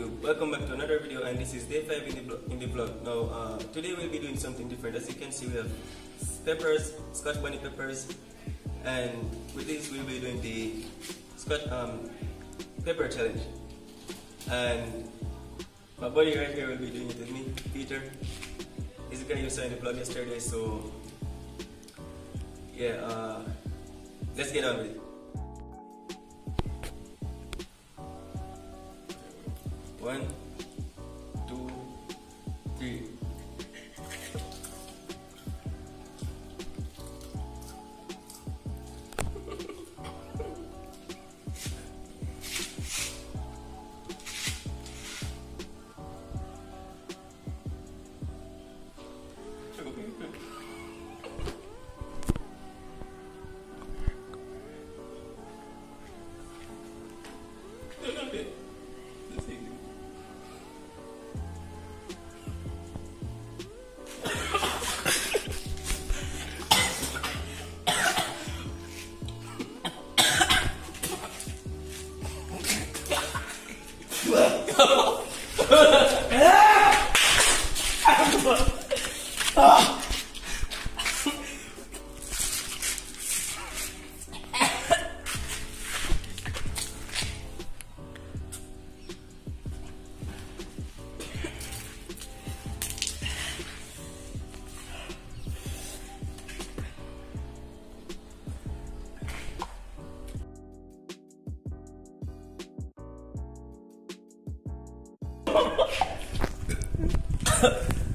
Welcome back to another video and this is day 5 in the, in the vlog. Now, uh, today we'll be doing something different. As you can see, we have peppers, scotch bonnet peppers and with this we'll be doing the scotch um, pepper challenge. And my buddy right here will be doing it with me, Peter. He's the guy you saw in the vlog yesterday, so yeah, uh, let's get on with it. One, 아! Two, three.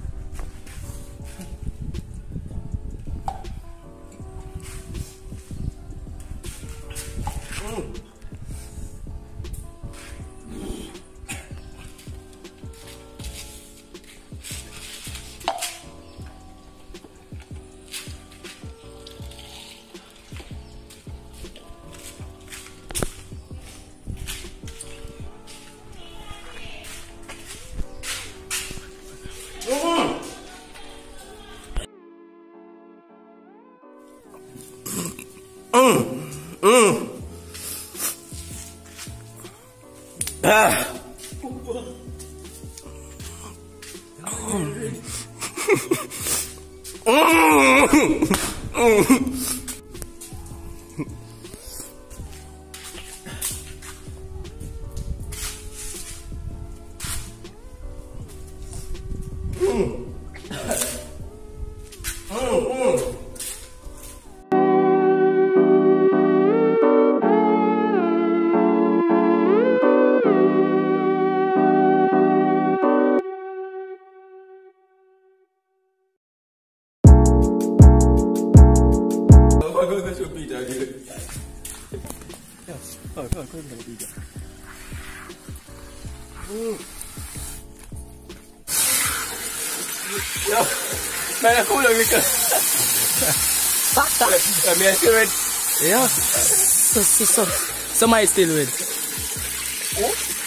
응, 아. 응. Oh, aku dah. Yo, aku lagi ke? Tak tak. Kami asyik win. So so so, so still win.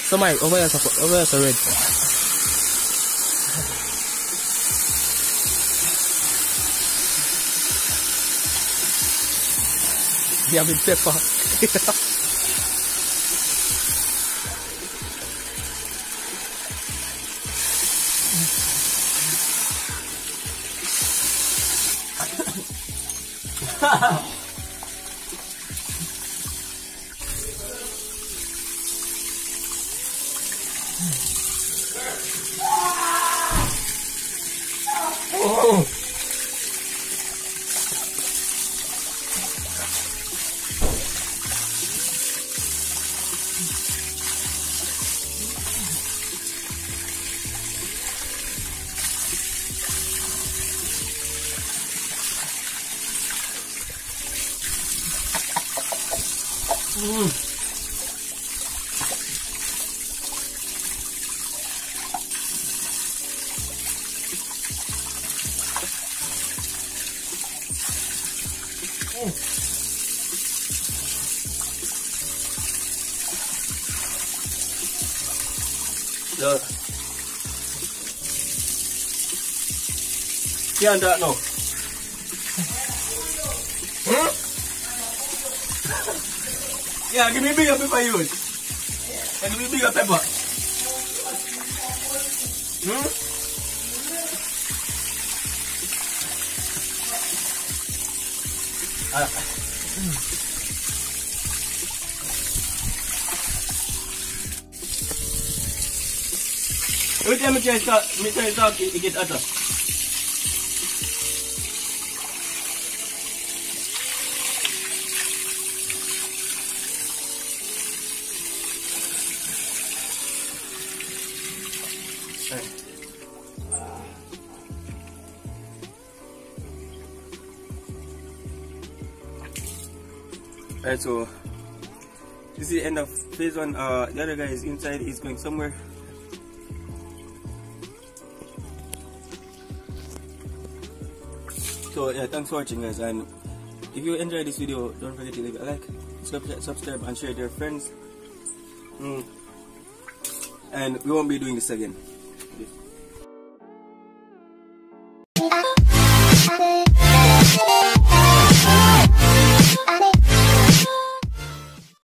So over oh over so so I'm in pepper. 오. Uhm. Rồi. Tiền đã nổ. Hmm? Yeah, give me bigger pepper, you. Yeah. And give me bigger pepper. Hmm? Ah. Every time I try to start, I try to talk, it, gets. Alright, so this is the end of phase one. Uh, the other guy is inside, he's going somewhere. So yeah, thanks for watching guys and if you enjoyed this video, don't forget to leave a like, subscribe and share it with your friends. Mm. And we won't be doing this again.